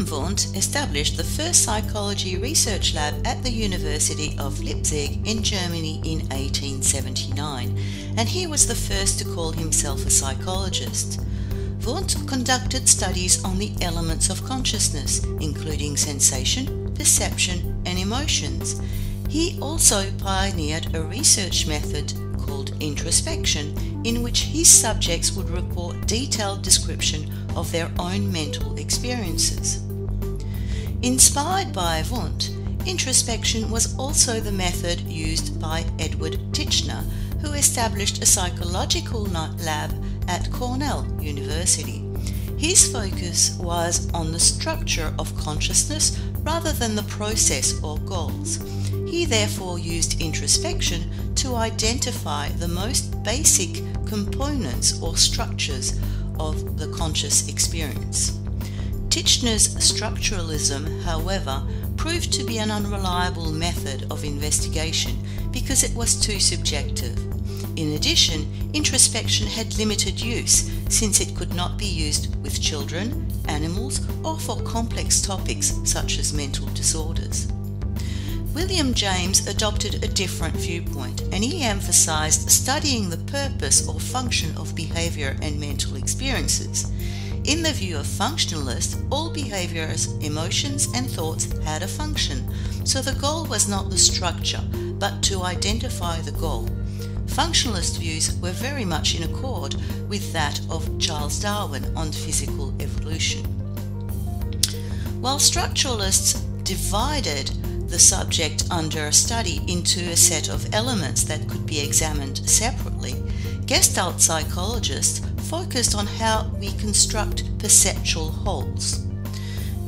Wilhelm Wundt established the first psychology research lab at the University of Leipzig in Germany in 1879, and he was the first to call himself a psychologist. Wundt conducted studies on the elements of consciousness, including sensation, perception, and emotions. He also pioneered a research method called introspection, in which his subjects would report detailed description of their own mental experiences. Inspired by Wundt, introspection was also the method used by Edward Titchener, who established a psychological lab at Cornell University. His focus was on the structure of consciousness rather than the process or goals. He therefore used introspection to identify the most basic components or structures of the conscious experience. Titchener's structuralism, however, proved to be an unreliable method of investigation because it was too subjective. In addition, introspection had limited use since it could not be used with children, animals, or for complex topics such as mental disorders. William James adopted a different viewpoint and he emphasized studying the purpose or function of behavior and mental experiences. In the view of functionalists, all behaviors, emotions, and thoughts had a function, so the goal was not the structure, but to identify the goal. Functionalist views were very much in accord with that of Charles Darwin on physical evolution. While structuralists divided the subject under a study into a set of elements that could be examined separately, Gestalt psychologists focused on how we construct perceptual wholes.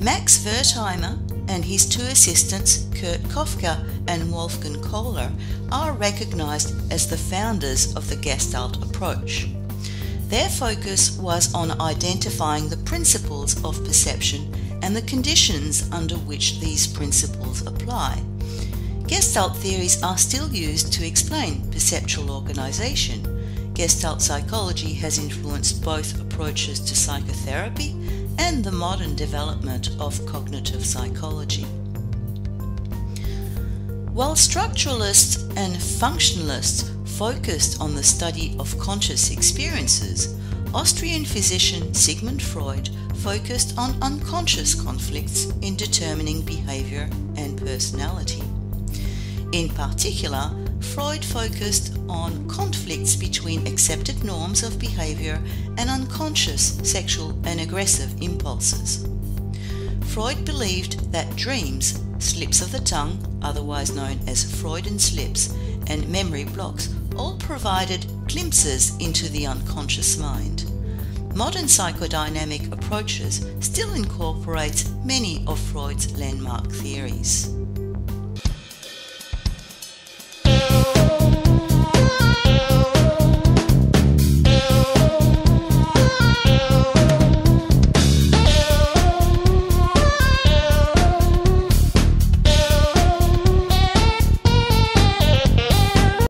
Max Wertheimer and his two assistants, Kurt Koffka and Wolfgang Kohler, are recognized as the founders of the Gestalt approach. Their focus was on identifying the principles of perception and the conditions under which these principles apply. Gestalt theories are still used to explain perceptual organization. Gestalt psychology has influenced both approaches to psychotherapy and the modern development of cognitive psychology. While structuralists and functionalists focused on the study of conscious experiences, Austrian physician Sigmund Freud focused on unconscious conflicts in determining behavior and personality. In particular, Freud focused on conflicts between accepted norms of behavior and unconscious sexual and aggressive impulses. Freud believed that dreams, slips of the tongue, otherwise known as Freudian slips, and memory blocks all provided glimpses into the unconscious mind. Modern psychodynamic approaches still incorporate many of Freud's landmark theories.